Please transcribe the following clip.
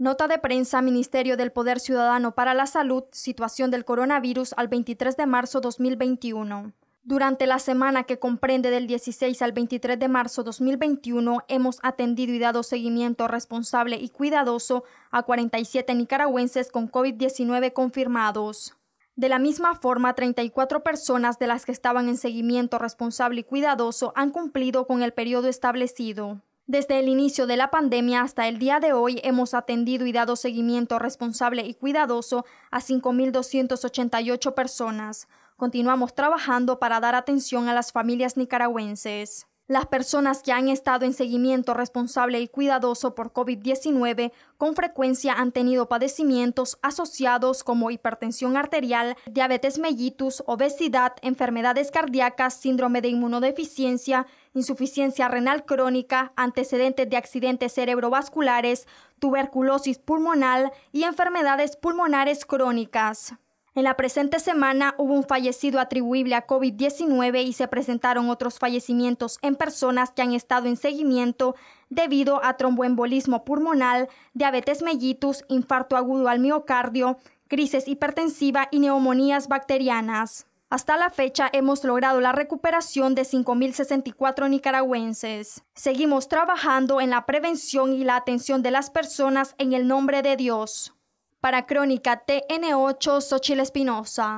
Nota de prensa Ministerio del Poder Ciudadano para la Salud, situación del coronavirus al 23 de marzo 2021. Durante la semana que comprende del 16 al 23 de marzo 2021, hemos atendido y dado seguimiento responsable y cuidadoso a 47 nicaragüenses con COVID-19 confirmados. De la misma forma, 34 personas de las que estaban en seguimiento responsable y cuidadoso han cumplido con el periodo establecido. Desde el inicio de la pandemia hasta el día de hoy hemos atendido y dado seguimiento responsable y cuidadoso a 5.288 personas. Continuamos trabajando para dar atención a las familias nicaragüenses. Las personas que han estado en seguimiento responsable y cuidadoso por COVID-19 con frecuencia han tenido padecimientos asociados como hipertensión arterial, diabetes mellitus, obesidad, enfermedades cardíacas, síndrome de inmunodeficiencia, insuficiencia renal crónica, antecedentes de accidentes cerebrovasculares, tuberculosis pulmonar y enfermedades pulmonares crónicas. En la presente semana hubo un fallecido atribuible a COVID-19 y se presentaron otros fallecimientos en personas que han estado en seguimiento debido a tromboembolismo pulmonar, diabetes mellitus, infarto agudo al miocardio, crisis hipertensiva y neumonías bacterianas. Hasta la fecha hemos logrado la recuperación de 5.064 nicaragüenses. Seguimos trabajando en la prevención y la atención de las personas en el nombre de Dios. Para Crónica TN8, Xochil Espinosa.